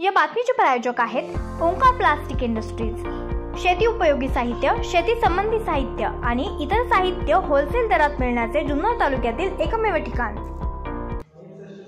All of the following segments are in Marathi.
या बातमीचे प्रायोजक आहेत ओंकार प्लास्टिक इंडस्ट्रीज. शेती उपयोगी साहित्य शेती संबंधी साहित्य आणि इतर साहित्य होलसेल दरात मिळण्याचे जुन्नर तालुक्यातील एकमेव ठिकाण.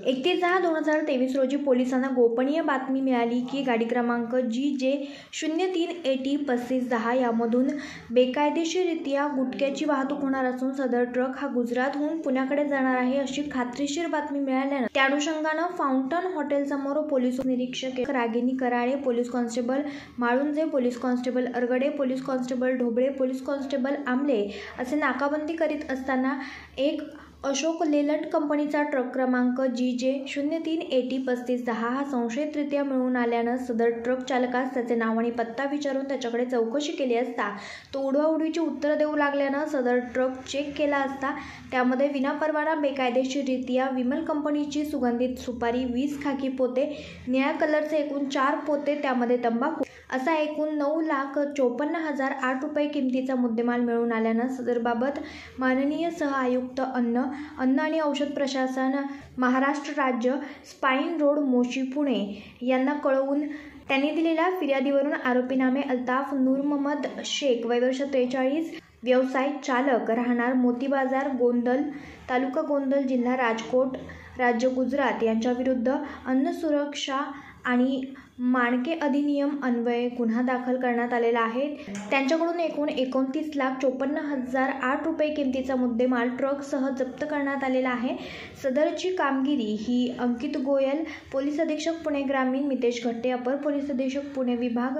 एकतीस दहा दोन हजार तेवीस रोजी पोलिसांना गोपनीय बातमी मिळाली की गाडी क्रमांक जी जे शून्य तीन एटी पस्तीस दहा यामधून बेकायदेशीररित्या गुटख्याची वाहतूक होणार असून सदर ट्रक हा गुजरातहून पुण्याकडे जाणार आहे अशी खात्रीशीर बातमी मिळाल्यानं त्या अनुषंगानं फाउंटन हॉटेलसमोर पोलीस निरीक्षक Ragini Karale police constable Malunje police constable Argade police constable Dhoble police constable Amle असे नाकाबंदी करीत असताना एक अशोक लेलंड कंपनीचा ट्रक क्रमांक जी जे शून्य तीन एटी पस्तीस दहा हा संशयितरित्या मिळून आल्यानं सदर ट्रक चालकास त्याचे नाव आणि पत्ता विचारून त्याच्याकडे चौकशी केली असता तो उडवाउडीची उत्तरं देऊ लागल्यानं सदर ट्रक चेक केला असता त्यामध्ये विनापरवाना बेकायदेशीररित्या विमल कंपनीची सुगंधित सुपारी वीस खाकी पोते निळ्या कलरचे एकूण चार पोते त्यामध्ये तंबाखू असा एकूण नऊ लाख चोपन्न हजार आठ रुपये किमतीचा मुद्देमाल मिळून आल्यानं सदरबाबत माननीय सह आयुक्त अन्न अन्न आणि औषध प्रशासन महाराष्ट्र राज्य स्पाईन रोड मोशी पुणे यांना कळवून त्यांनी दिलेल्या फिर्यादीवरून आरोपीनामे अल्ताफ नूर महम्मद शेख वयवर्ष त्रेचाळीस व्यवसाय चालक राहणार मोती बाजार गोंदल तालुका गोंदल जिल्हा राजकोट राज्य गुजरात यांच्याविरुद्ध अन्न सुरक्षा आणि माणके अधिनियम अन्वये गुन्हा दाखल करण्यात आलेला आहे. त्यांच्याकडून एकूण एकोणतीस लाख चोपन्न हजार आठ रुपये किमतीचा मुद्देमाल ट्रकसह जप्त करण्यात आलेला आहे. सदरची कामगिरी ही अंकित गोयल पोलीस अधीक्षक पुणे ग्रामीण मितेश घट्टे अपर पोलीस अधीक्षक पुणे विभाग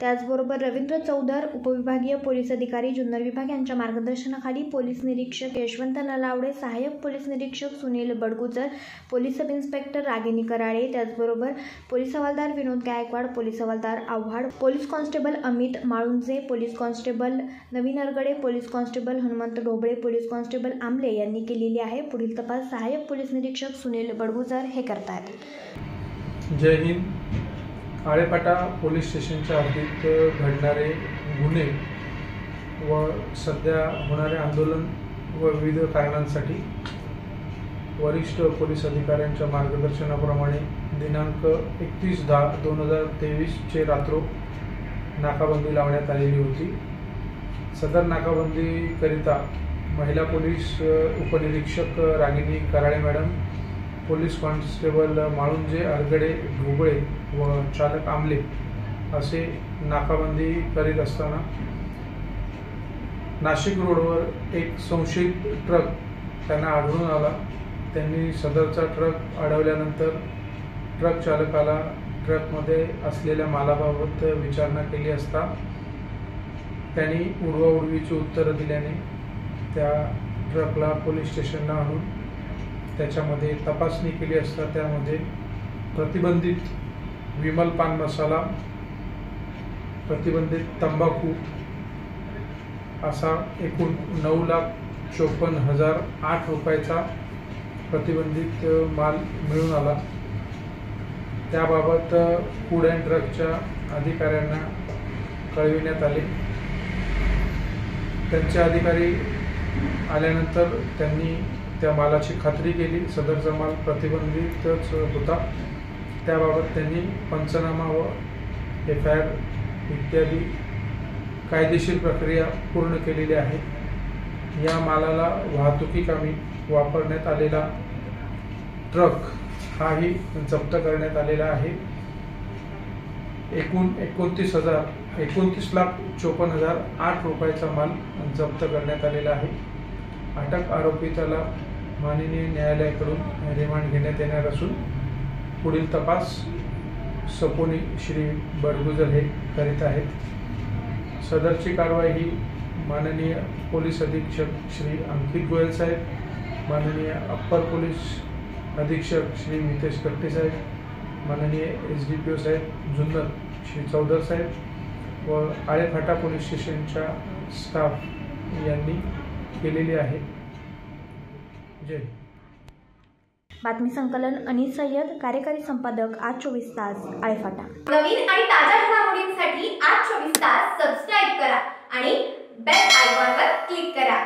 त्याचबरोबर रवींद्र चौधर उपविभागीय पोलीस अधिकारी जुन्नर विभाग यांच्या मार्गदर्शनाखाली पोलीस निरीक्षक यशवंत नलावडे सहाय्यक पोलीस निरीक्षक Sunil Badgujar police sub inspector Ragini Karale त्याचबरोबर पोलीस हवालदार विनोद गायकवाड पोलीस हवालदार Avhad police constable Amit Malunje police constable Naveen Argade police constable Hanumant Dhoble police constable Amle यांनी केलेली आहे. पुढील तपास सहाय्यक पोलीस निरीक्षक सुनील बडगुजर हे करतात जय हिंद. आळेपाटा पोलीस स्टेशनच्या हद्दीत घडणारे गुन्हे व सध्या होणारे आंदोलन व विविध कारणांसाठी वरिष्ठ पोलीस अधिकाऱ्यांच्या मार्गदर्शनाप्रमाणे दिनांक एकतीस दहा दोन हजार तेवीसचे रात्रो नाकाबंदी लावण्यात आलेली होती. सदर नाकाबंदीकरिता महिला पोलीस उपनिरीक्षक Ragini Karale madam police constable Malunje Argade Dhoble व चालक आमले असे नाकाबंदी करीत असताना नाशिक रोडवर एक संशयित ट्रक त्यांना आढळून आला. त्यांनी सदरचा ट्रक अडवल्यानंतर ट्रक चालकाला ट्रकमध्ये असलेल्या मालाबाबत विचारणा केली असता त्यांनी उडवाउडवीची उत्तरं दिल्याने त्या ट्रकला पोलीस स्टेशनला आणून त्याच्यामध्ये तपासणी केली असता त्यामध्ये प्रतिबंधित विमल पान मसाला प्रतिबंधित तंबाखू असा एकूण नऊ लाख चोपन्न हजार आठ रुपयाचा प्रतिबंधित माल मिळून आला. त्याबाबत फूड अँड ड्रगच्या अधिकाऱ्यांना कळविण्यात आले. त्यांचे अधिकारी आल्यानंतर त्यांनी त्या मालाची खात्री केली. सदरचा माल प्रतिबंधितच होता. त्याबाबत त्यांनी पंचनामा व एफ आय आर इत्यादी कायदेशीर प्रक्रिया पूर्ण केलेली आहे. या मालाला वाहतुकीकामी वापरण्यात आलेला ट्रक हाही जप्त करण्यात आलेला आहे. एकूण एकोणतीस हजार एकोणतीस लाख चोपन्न हजार आठ रुपयाचा माल जप्त करण्यात आलेला आहे. अटक आरोपिताला माननीय न्यायालयाकडून रिमांड घेण्यात येणार असून पुढील तपास सपोनी श्री बडगुजर हे करीत आहेत. सदरची कारवाई ही माननीय पोलीस अधीक्षक श्री अंकित गोयल साहेब माननीय अप्पर पोलीस अधीक्षक श्री मितेश कट्टे साहेब माननीय एस डी पी ओ साहेब जुन्नर श्री चौधर साहेब व आळेफाटा पोलीस स्टेशनच्या स्टाफ यांनी केलेली आहे. जय. बातमी संकलन अनिल सय्यद कार्यकारी संपादक आज चोवीस तास आळेफाटा नवीन आणि ताज्या घडामोडींसाठी आज चोवीस तास सबस्क्राईब करा आणि बेल आयकॉनवर क्लिक करा.